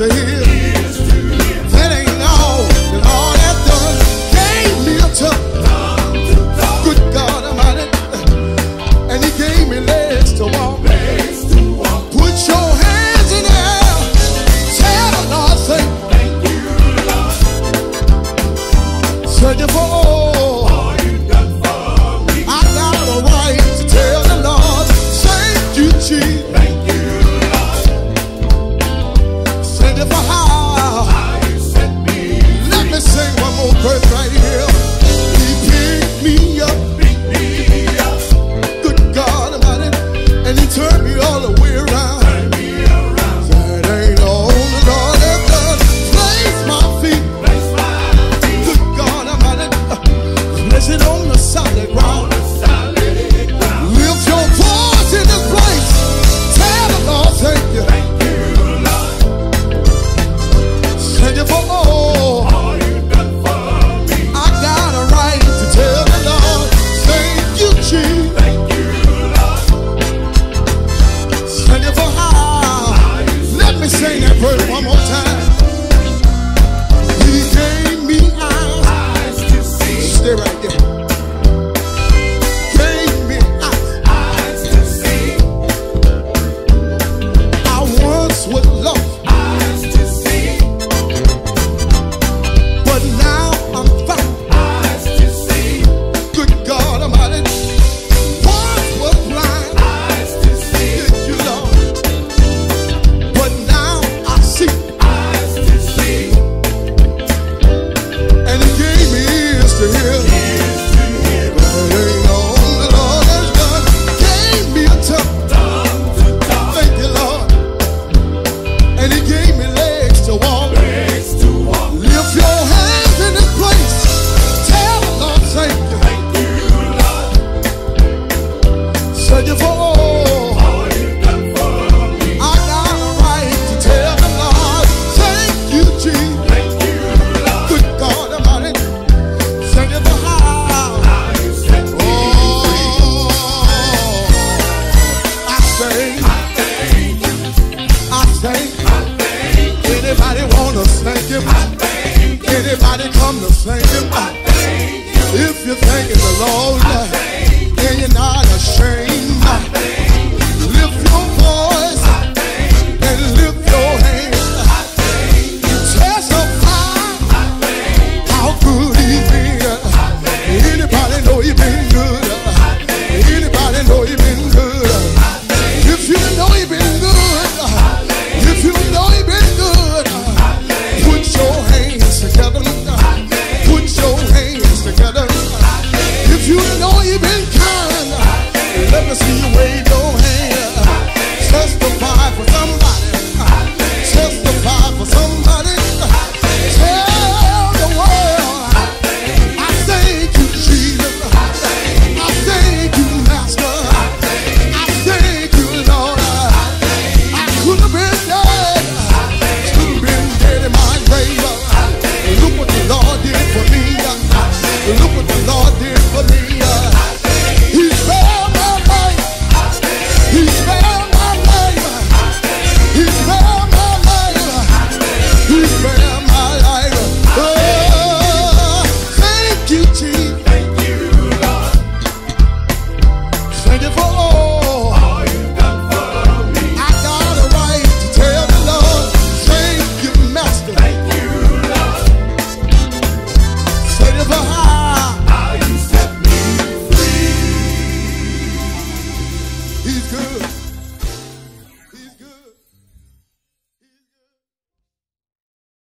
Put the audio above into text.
stay here.